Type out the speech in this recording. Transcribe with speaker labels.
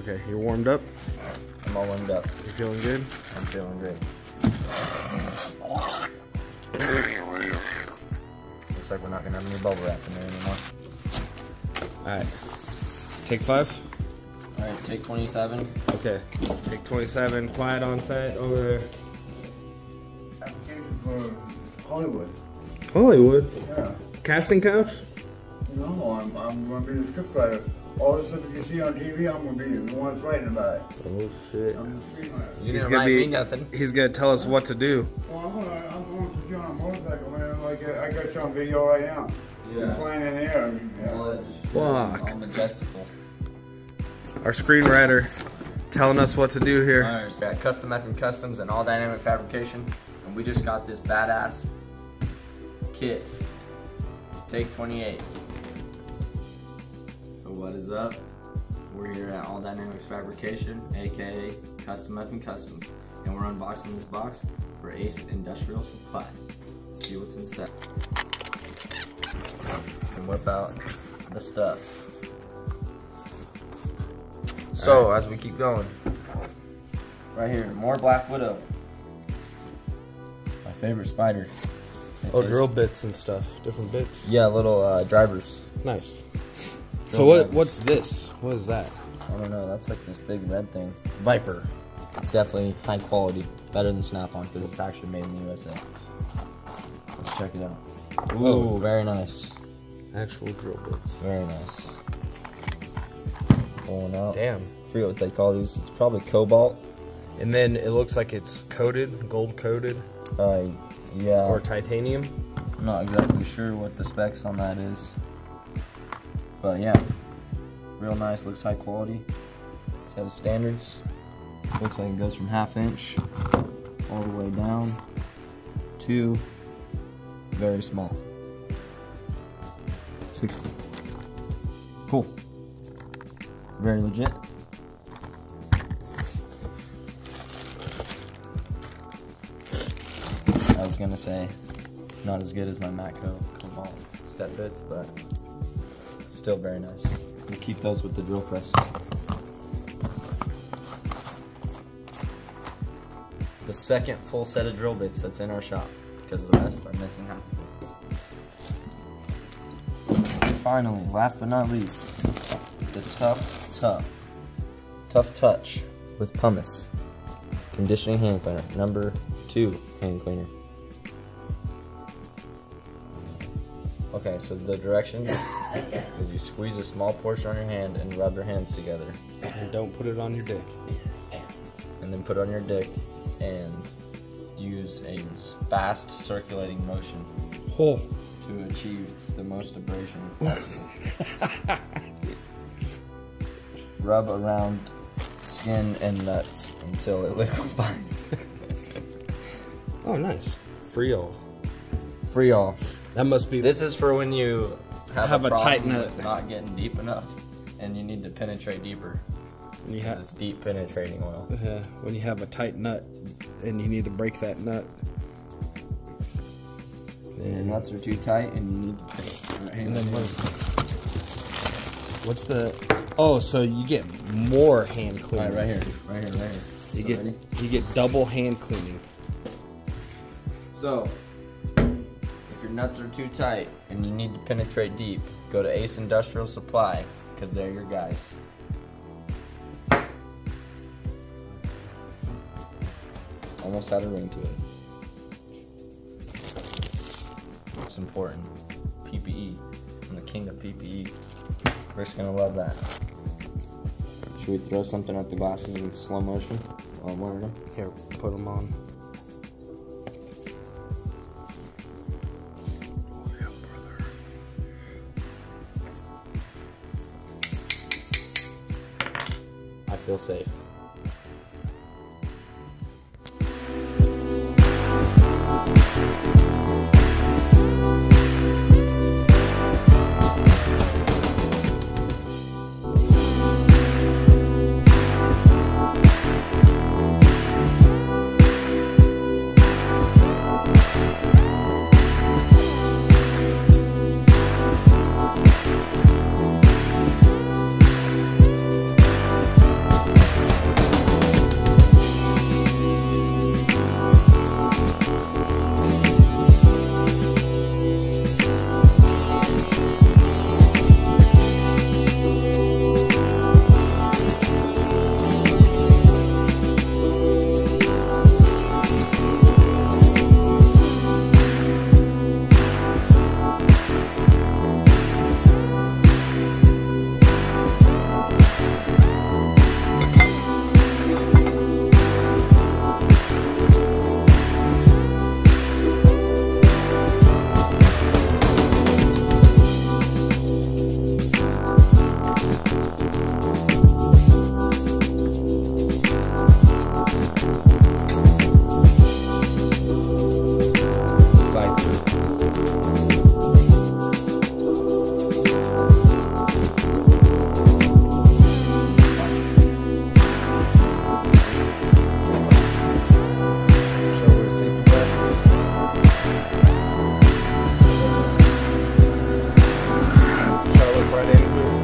Speaker 1: Okay, you're warmed up.
Speaker 2: I'm all warmed up.
Speaker 1: You feeling good?
Speaker 2: I'm feeling good. Looks like we're not gonna have any bubble wrap in there anymore.
Speaker 1: All right. Take five.
Speaker 2: All right, take 27.
Speaker 1: Okay. Take 27. Quiet on set over there.
Speaker 3: Application for Hollywood.
Speaker 1: Hollywood.
Speaker 3: Yeah.
Speaker 1: Casting couch.
Speaker 3: No, I'm, I'm gonna be the scriptwriter. All the stuff you see on TV, I'm gonna be the one that's writing about it.
Speaker 1: Oh shit.
Speaker 3: I'm the screenwriter.
Speaker 2: You
Speaker 1: He's gonna be-
Speaker 2: me nothing.
Speaker 1: He's gonna tell us what to do.
Speaker 3: Well, I'm gonna, I'm going to John on a motorcycle, man. Like, I got you on video right now. You're flying in the air. I mean, yeah.
Speaker 1: Fuck.
Speaker 2: All majestical.
Speaker 1: Our screenwriter telling us what to do here.
Speaker 2: Alright, so got custom effing customs and all dynamic fabrication, and we just got this badass kit. Take 28. So what is up? We're here at All Dynamics Fabrication, aka Custom Effing Customs, and we're unboxing this box for Ace Industrial Supply. Let's see what's inside. And whip out the stuff. So as we keep going, right here, more Black Widow. My favorite spider. It
Speaker 1: Oh,
Speaker 2: is-
Speaker 1: drill bits and stuff. Different bits.
Speaker 2: Yeah, little uh, drivers.
Speaker 1: Nice.
Speaker 2: Drill
Speaker 1: So what?
Speaker 2: drivers.
Speaker 1: What's this? What is that?
Speaker 2: I don't know. That's like this big red thing. Viper. It's definitely high quality, better than Snap-on because it's actually made in the USA. Let's check it out. Ooh,
Speaker 1: Oh.
Speaker 2: very nice.
Speaker 1: Actual drill bits.
Speaker 2: Very nice. Pulling out.
Speaker 1: Damn.
Speaker 2: I forget what they call these. It's probably cobalt.
Speaker 1: And then it looks like it's coated, gold coated,
Speaker 2: Uh, yeah.
Speaker 1: or titanium.
Speaker 2: I'm not exactly sure what the specs on that is. But yeah, real nice, looks high quality. Set of standards. Looks like it goes from half inch all the way down to very small. 60. Cool. Very legit. I was gonna say, not as good as my Matco Cobalt step bits, but still very nice. Keep those with the drill press. The second full set of drill bits that's in our shop, because the rest are missing half. Finally, last but not least, the Tough Tough Tough Touch with pumice conditioning hand cleaner, number two hand cleaner. Okay, so the direction is you squeeze a small portion on your hand and rub your hands together,
Speaker 1: And don't put it on your dick.
Speaker 2: and then put it on your dick and use a fast circulating motion
Speaker 1: Oh.
Speaker 2: to achieve the most abrasion possible. Rub around skin and nuts until it liquefies.
Speaker 1: Oh, nice. Frio.
Speaker 2: Free all.
Speaker 1: That must be.
Speaker 2: This is for when you have,
Speaker 1: Have
Speaker 2: a,
Speaker 1: a tight nut.
Speaker 2: not getting deep enough and you need to penetrate deeper.
Speaker 1: when you have.
Speaker 2: It's deep penetrating oil.
Speaker 1: Uh, when you have a tight nut, and you need to break that nut.
Speaker 2: The
Speaker 1: And,
Speaker 2: nuts are too tight and you need to penetrate.
Speaker 1: and then what? What's the? Oh, so you get more hand cleaning.
Speaker 2: right, right here, right here, right here.
Speaker 1: You
Speaker 2: So
Speaker 1: get
Speaker 2: ready?
Speaker 1: you get double hand cleaning.
Speaker 2: So, if your nuts are too tight and you need to penetrate deep, go to Ace Industrial Supply because they're your guys. Almost had a ring to it. Most important, PPE. I'm the king of PPE. Rick's gonna love that. Should we throw something at the glasses in slow motion while I'm wearing them?
Speaker 1: Here, put them on.
Speaker 2: Feel safe. Thank you.